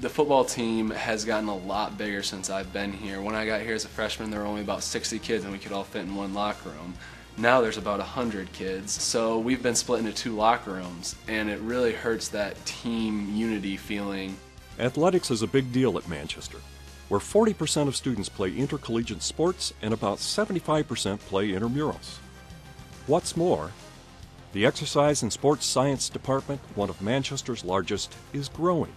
The football team has gotten a lot bigger since I've been here. When I got here as a freshman, there were only about 60 kids and we could all fit in one locker room. Now there's about 100 kids. So we've been split into two locker rooms and it really hurts that team unity feeling. Athletics is a big deal at Manchester, where 40% of students play intercollegiate sports and about 75% play intramurals. What's more, the Exercise and Sports Science Department, one of Manchester's largest, is growing.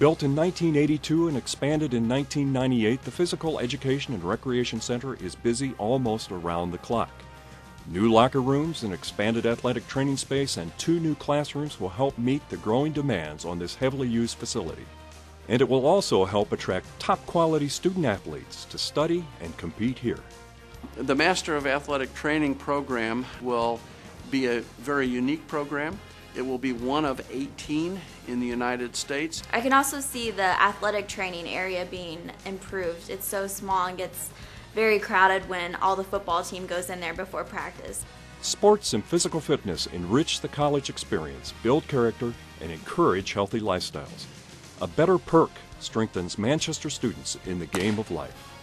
Built in 1982 and expanded in 1998, the Physical Education and Recreation Center is busy almost around the clock. New locker rooms, an expanded athletic training space, and two new classrooms will help meet the growing demands on this heavily used facility. And it will also help attract top quality student athletes to study and compete here. The Master of Athletic Training program will be a very unique program. It will be one of 18 in the United States. I can also see the athletic training area being improved. It's so small and gets very crowded when all the football team goes in there before practice. Sports and physical fitness enrich the college experience, build character, and encourage healthy lifestyles. A better PERC strengthens Manchester students in the game of life.